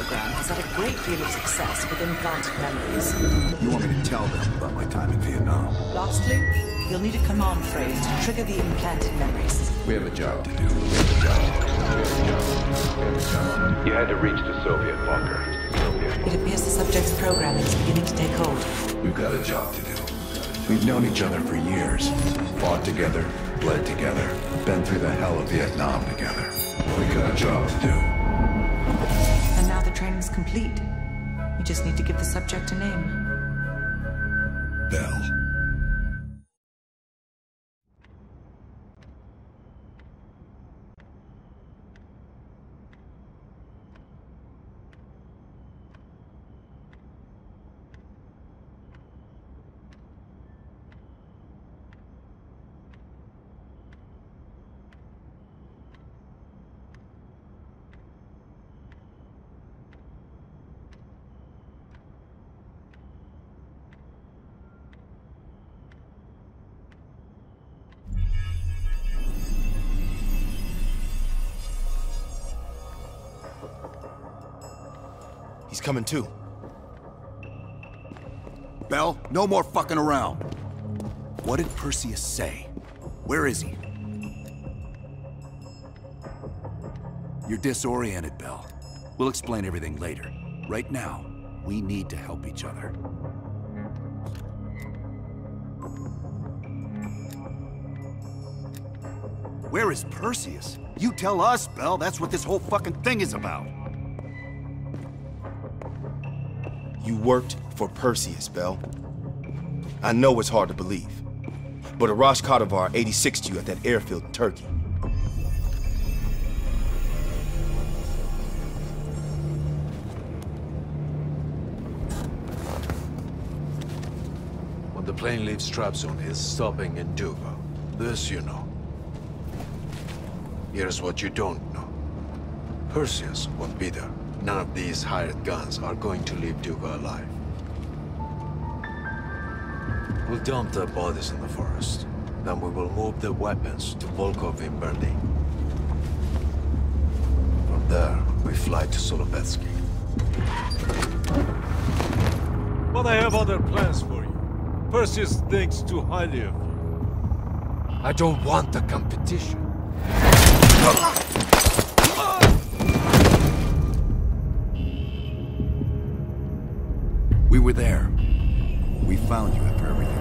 program has had a great deal of success with implanted memories. You want me to tell them about my time in Vietnam? Lastly, you'll need a command phrase to trigger the implanted memories. We have a job to do. We have a job. We have a job. We have a job. You had to reach the Soviet bunker. It appears the subject's programming is beginning to take hold. We've got a job to do. We've known each other for years. Fought together, bled together, been through the hell of Vietnam together. We got a job to do. Complete. We just need to give the subject a name. Coming too. Bell, no more fucking around. What did Perseus say? Where is he? You're disoriented, Bell. We'll explain everything later. Right now, we need to help each other. Where is Perseus? You tell us, Bell. That's what this whole fucking thing is about. You worked for Perseus, Bell. I know it's hard to believe, but Arash Kadivar 86'd you at that airfield in Turkey. When the plane leaves Trabzon, it's stopping in Duga. This you know. Here's what you don't know. Perseus won't be there. None of these hired guns are going to leave Duga alive. We'll dump their bodies in the forest. Then we will move the weapons to Volkov in Berlin. From there, we fly to Solovetsky. But I have other plans for you. Perseus thinks too highly of you. I don't want the competition. We were there. We found you after everything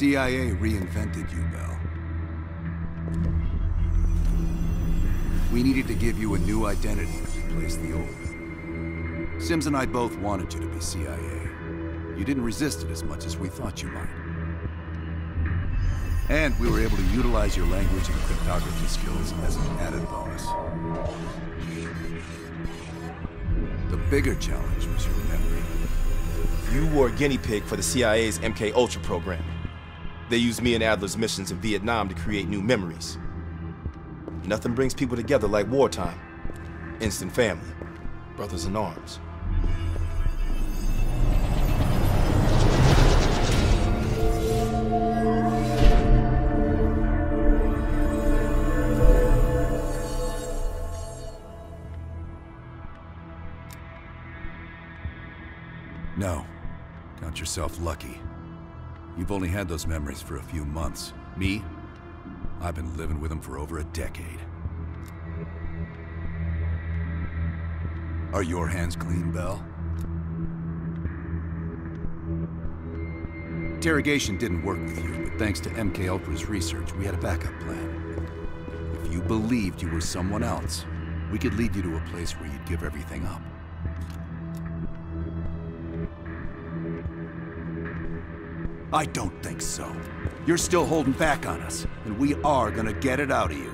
CIA reinvented you, Bell. We needed to give you a new identity to replace the old. Sims and I both wanted you to be CIA. You didn't resist it as much as we thought you might. And we were able to utilize your language and cryptography skills as an added bonus. The bigger challenge was your memory. You were a guinea pig for the CIA's MK Ultra program. They used me and Adler's missions in Vietnam to create new memories. Nothing brings people together like wartime. Instant family. Brothers in arms. No. Count yourself lucky. You've only had those memories for a few months. Me? I've been living with them for over a decade. Are your hands clean, Bell? Interrogation didn't work with you, but thanks to MK Ultra's research, we had a backup plan. If you believed you were someone else, we could lead you to a place where you'd give everything up. I don't think so. You're still holding back on us, and we are gonna get it out of you.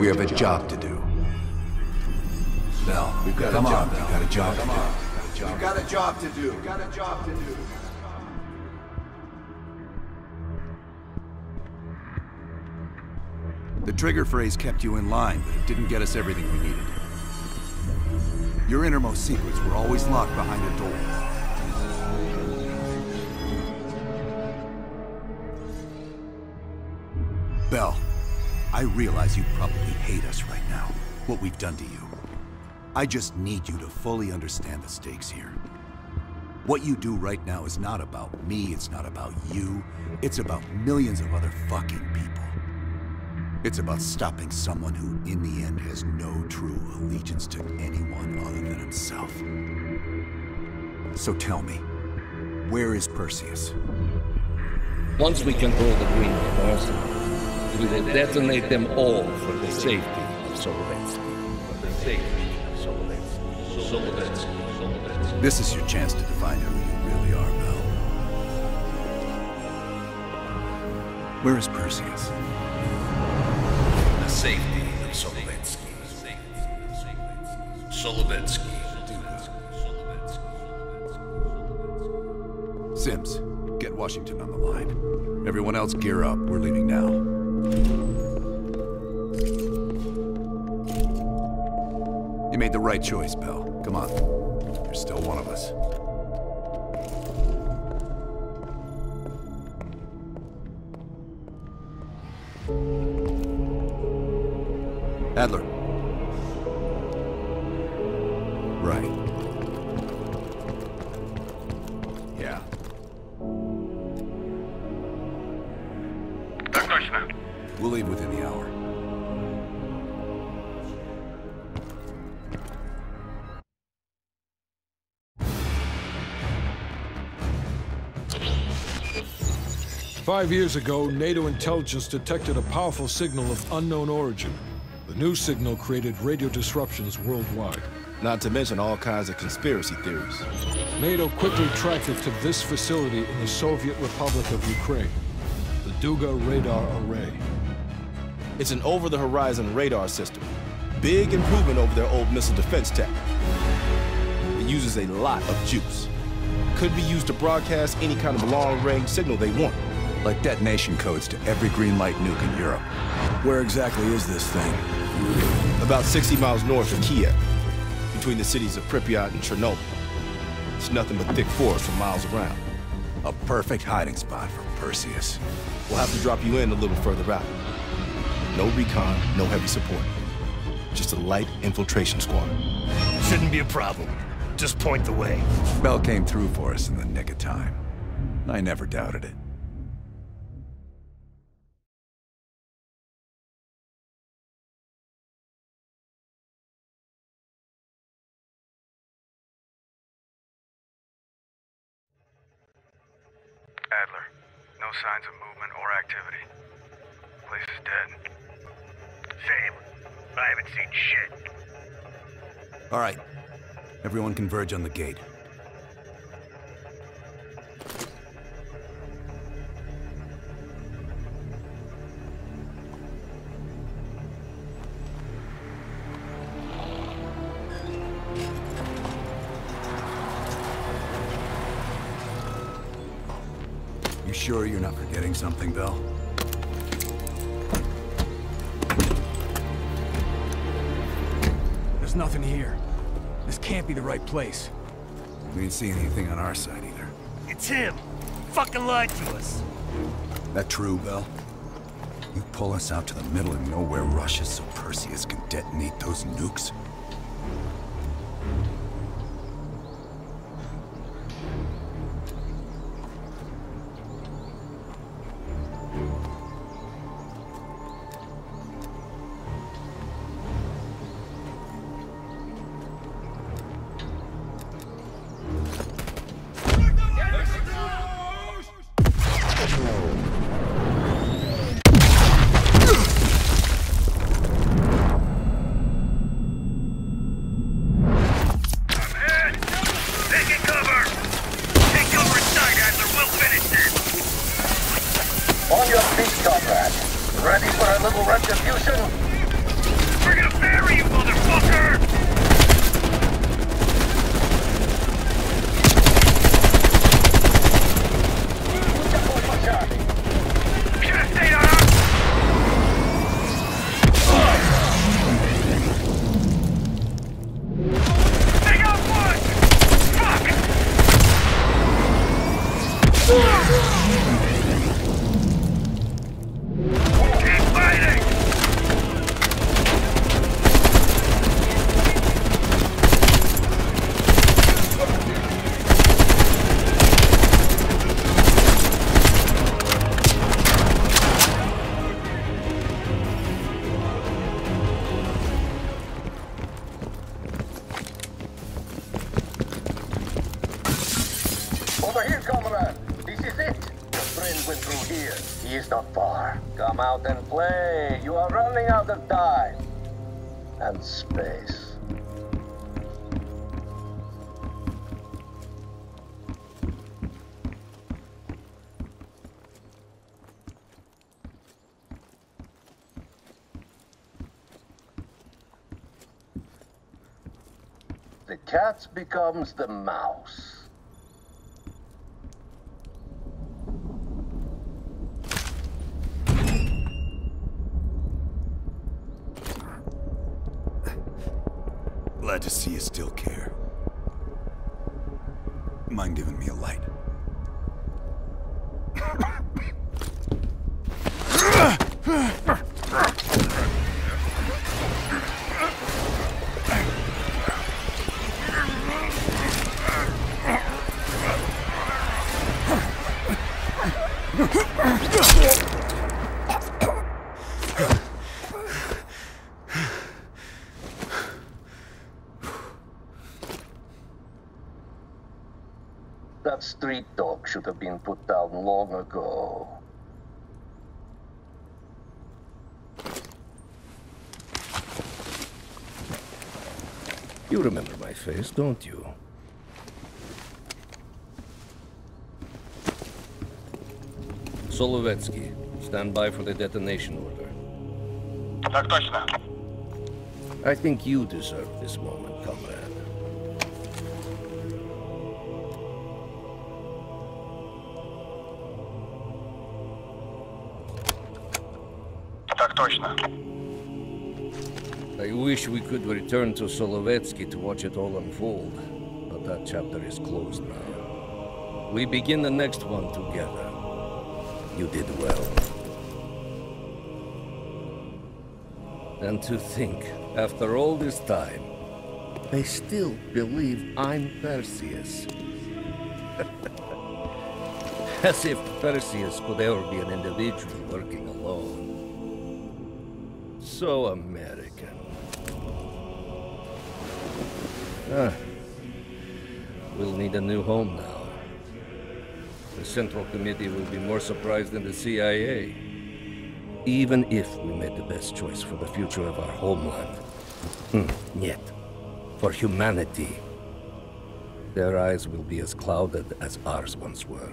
We have a job to do. Bell, we've got Come a job. On, we got a job. Come on. We've got a job to do. We've got a job to do. The trigger phrase kept you in line, but it didn't get us everything we needed. Your innermost secrets were always locked behind a door. I realize you probably hate us right now, what we've done to you. I just need you to fully understand the stakes here. What you do right now is not about me, it's not about you, it's about millions of other fucking people. It's about stopping someone who, in the end, has no true allegiance to anyone other than himself. So tell me, where is Perseus? Once we control the Green Force, we will detonate them all for the safety of Solovetsky. For the safety of Solovetsky. Solovetsky. Solovetsky. This is your chance to define who you really are, Bell. Where is Perseus? The safety of Solovetsky. Solovetsky. Sims, get Washington on the line. Everyone else gear up. We're leaving now. You made the right choice, Bell. Come on. You're still one of us. Leave within the hour. Five years ago, NATO intelligence detected a powerful signal of unknown origin. The new signal created radio disruptions worldwide. Not to mention all kinds of conspiracy theories. NATO quickly tracked it to this facility in the Soviet Republic of Ukraine, the Duga Radar Array. It's an over-the-horizon radar system. Big improvement over their old missile defense tech. It uses a lot of juice. Could be used to broadcast any kind of long-range signal they want. Like detonation codes to every green light nuke in Europe. Where exactly is this thing? About 60 miles north of Kiev, between the cities of Pripyat and Chernobyl. It's nothing but thick forest for miles around. A perfect hiding spot for Perseus. We'll have to drop you in a little further out. No recon, no heavy support. Just a light infiltration squad. Shouldn't be a problem. Just point the way. Bell came through for us in the nick of time. I never doubted it. Adler, no signs of movement or activity. Place is dead. Same. I haven't seen shit. All right. Everyone converge on the gate. You sure you're not forgetting something, Bell? There's nothing here. This can't be the right place. We didn't see anything on our side either. It's him. Fucking lied to us. That true, Bell? You pull us out to the middle of nowhere Russia so Perseus can detonate those nukes? You are running out of time. And space. The cat becomes the mouse. Glad to see you still care. Mind giving me a light? That street dog should have been put down long ago. You remember my face, don't you? Solovetsky, stand by for the detonation order. Так точно. I think you deserve this moment, comrade. Так точно. I wish we could return to Solovetsky to watch it all unfold, but that chapter is closed now. We begin the next one together. You did well. And to think, after all this time, they still believe I'm Perseus. As if Perseus could ever be an individual working alone. So American. Ah. We'll need a new home now. The Central Committee will be more surprised than the CIA. Even if we made the best choice for the future of our homeland. Hmm, yet, for humanity, their eyes will be as clouded as ours once were.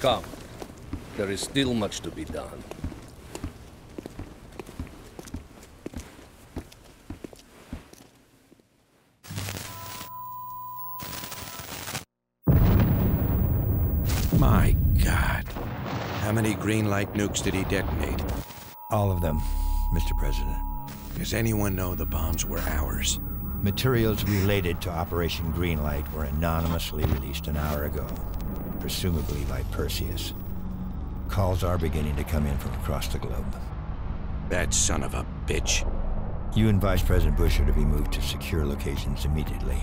Come. There is still much to be done. My God. How many green light nukes did he detonate? All of them, Mr. President. Does anyone know the bombs were ours? Materials related to Operation Greenlight were anonymously released an hour ago, presumably by Perseus. Calls are beginning to come in from across the globe. That son of a bitch. You and Vice President Bush are to be moved to secure locations immediately.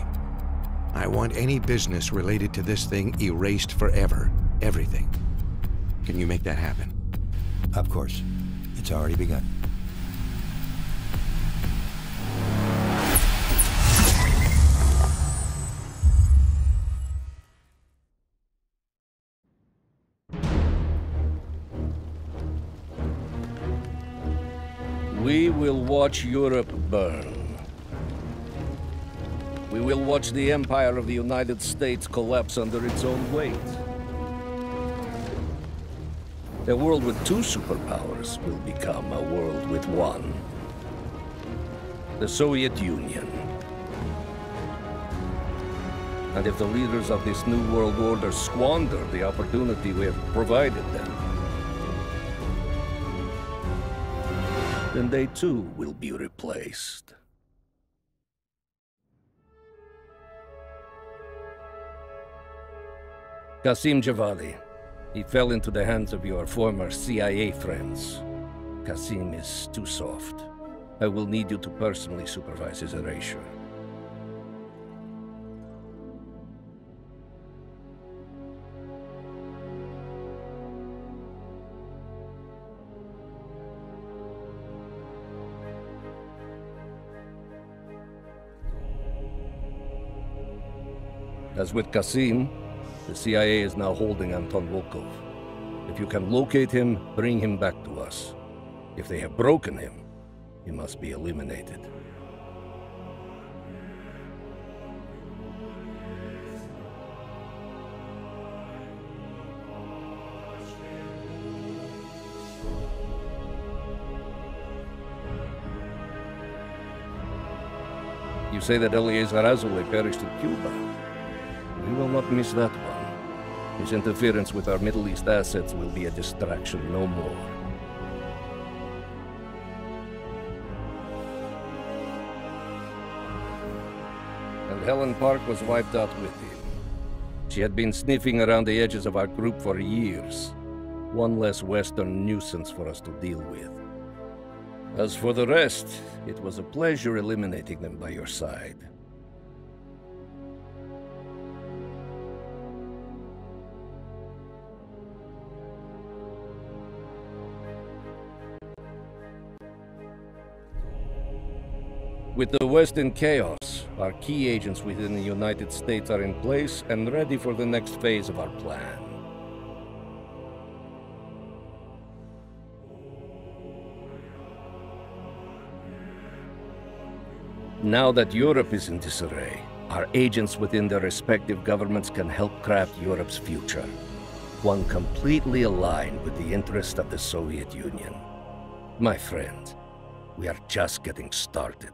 I want any business related to this thing erased forever. Everything. Can you make that happen? Of course. It's already begun. We will watch Europe burn. We will watch the empire of the United States collapse under its own weight. A world with two superpowers will become a world with one. The Soviet Union. And if the leaders of this new world order squander the opportunity we have provided them, then they too will be replaced. Qasim Javadi. He fell into the hands of your former CIA friends. Qasim is too soft. I will need you to personally supervise his erasure. As with Qasim, the CIA is now holding Anton Volkov. If you can locate him, bring him back to us. If they have broken him, he must be eliminated. You say that Eleazar Azoulay perished in Cuba. We will not miss that one. His interference with our Middle East assets will be a distraction no more. And Helen Park was wiped out with him. She had been sniffing around the edges of our group for years. One less Western nuisance for us to deal with. As for the rest, it was a pleasure eliminating them by your side. With the West in chaos, our key agents within the United States are in place and ready for the next phase of our plan. Now that Europe is in disarray, our agents within their respective governments can help craft Europe's future. One completely aligned with the interests of the Soviet Union. My friend, we are just getting started.